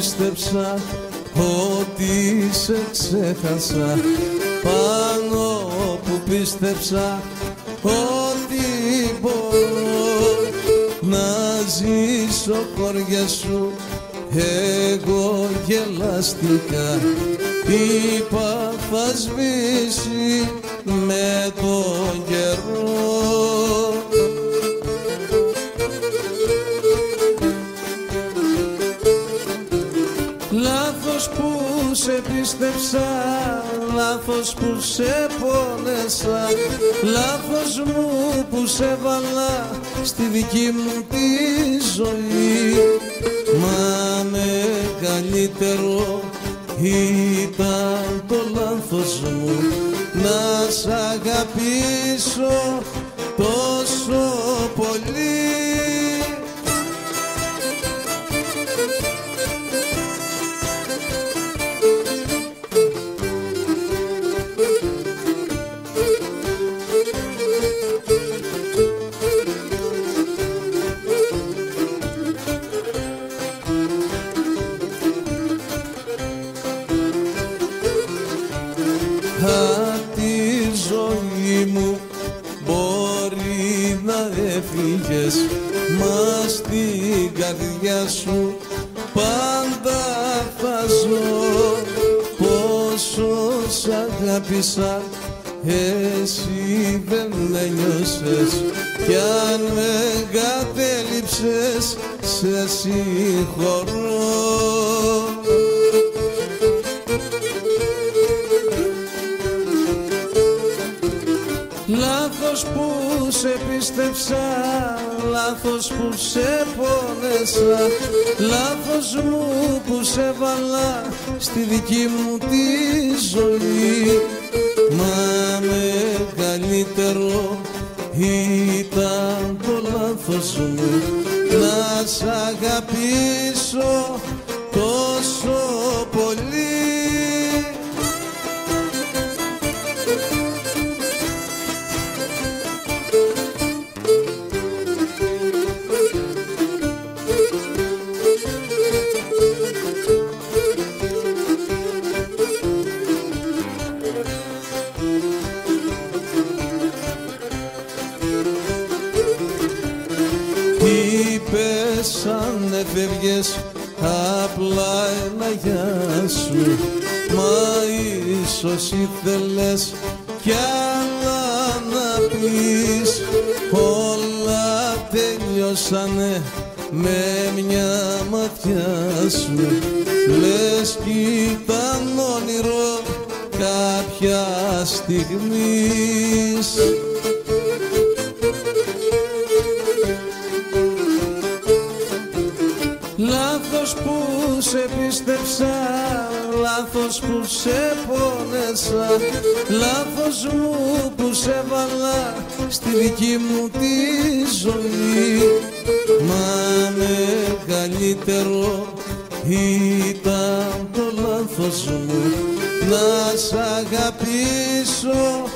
πίστεψα ότι σε ξέχασα. Πάνω που πίστεψα ότι μπορώ να ζήσω χωριά σου. Εγώ γελαστικά είπα θα σβήσει με τον καιρό σε πίστεψα, λάθος που σε πόνεσα Λάθος μου που σε βάλα στη δική μου τη ζωή. Μα μεγαλύτερο ήταν το λάθος μου Να σ' αγαπήσω τόσο πολύ έφυγες Μα στην καρδιά σου πάντα θα ζω. Πόσο σ' αγάπησα εσύ δεν με νιώσες Κι αν με εγκατέλειψες σε συγχωρώ που σε πίστεψα, λάθος που σε πόνεσα Λάθος μου που σε βάλα στη δική μου τη ζωή. Μα μεγαλύτερο ήταν το λάθος μου Να σ' αγαπήσω τόσο πολύ Είπες αν έφευγες απλά ένα γεια σου. Μα ίσως ήθελες κι άλλα να πεις. Όλα τελειώσανε με μια ματιά σου. Λες κι ήταν όνειρο κάποια στιγμής Λάθος που σε πίστεψα, λάθος που σε πόνεσα. Λάθος μου που σε βάλα στη δική μου τη ζωή. Μα μεγαλύτερο ήταν το λάθος μου. Να σ' αγαπήσω